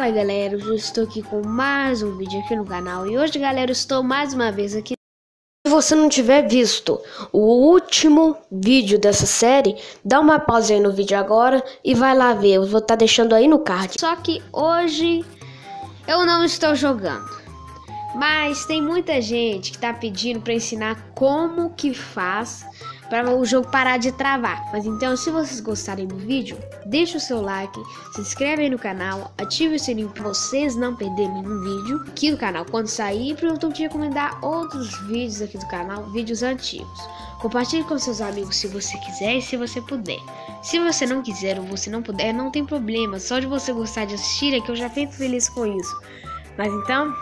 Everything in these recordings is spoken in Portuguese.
Fala galera, eu estou aqui com mais um vídeo aqui no canal. E hoje galera estou mais uma vez aqui. Se você não tiver visto o último vídeo dessa série, dá uma pausa aí no vídeo agora e vai lá ver, eu vou estar tá deixando aí no card. Só que hoje eu não estou jogando. Mas tem muita gente que está pedindo para ensinar como que faz para o jogo parar de travar. Mas então, se vocês gostarem do vídeo, deixa o seu like, se inscreve no canal, ative o sininho para vocês não perderem nenhum vídeo aqui do canal quando sair, para YouTube te recomendar outros vídeos aqui do canal, vídeos antigos. Compartilhe com seus amigos se você quiser e se você puder. Se você não quiser ou você não puder, não tem problema. Só de você gostar de assistir é que eu já fico feliz com isso. Mas então,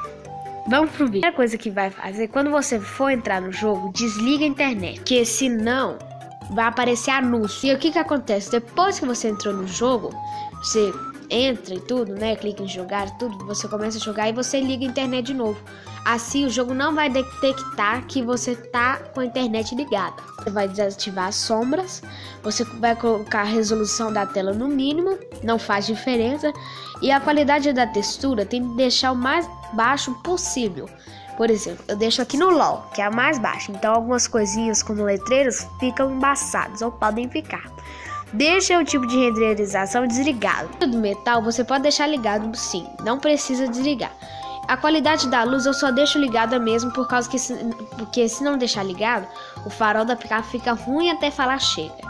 Vamos pro vídeo. A primeira coisa que vai fazer, quando você for entrar no jogo, desliga a internet. Porque senão vai aparecer anúncio. E o que que acontece? Depois que você entrou no jogo, você entra e tudo, né? Clica em jogar tudo, você começa a jogar e você liga a internet de novo. Assim o jogo não vai detectar que você tá com a internet ligada. Você vai desativar as sombras, você vai colocar a resolução da tela no mínimo, não faz diferença, e a qualidade da textura tem que deixar o mais baixo possível. Por exemplo, eu deixo aqui no LOL, que é a mais baixa, então algumas coisinhas como letreiros ficam embaçadas ou podem ficar. Deixa o tipo de renderização desligado. Do metal você pode deixar ligado sim, não precisa desligar. A qualidade da luz eu só deixo ligada mesmo por causa que se, porque se não deixar ligado, o farol da picape fica ruim até falar chega.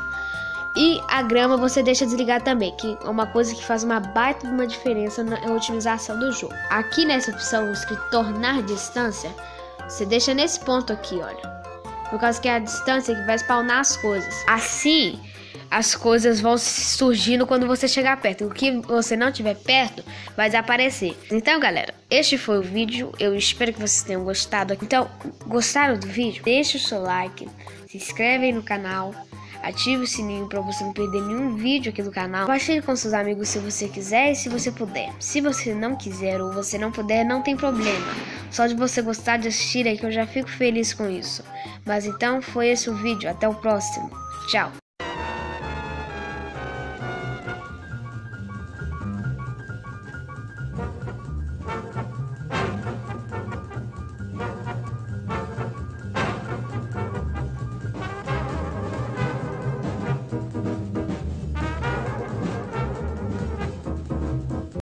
E a grama você deixa desligar também, que é uma coisa que faz uma baita uma diferença na otimização do jogo. Aqui nessa opção escrito tornar distância, você deixa nesse ponto aqui, olha. Por causa que é a distância que vai spawnar as coisas. Assim, as coisas vão surgindo quando você chegar perto. O que você não tiver perto vai desaparecer. Então, galera, este foi o vídeo. Eu espero que vocês tenham gostado. Então, gostaram do vídeo? Deixe o seu like, se inscreve aí no canal Ative o sininho para você não perder nenhum vídeo aqui do canal. Compartilhe com seus amigos se você quiser e se você puder. Se você não quiser ou você não puder, não tem problema. Só de você gostar de assistir aí que eu já fico feliz com isso. Mas então foi esse o vídeo. Até o próximo. Tchau.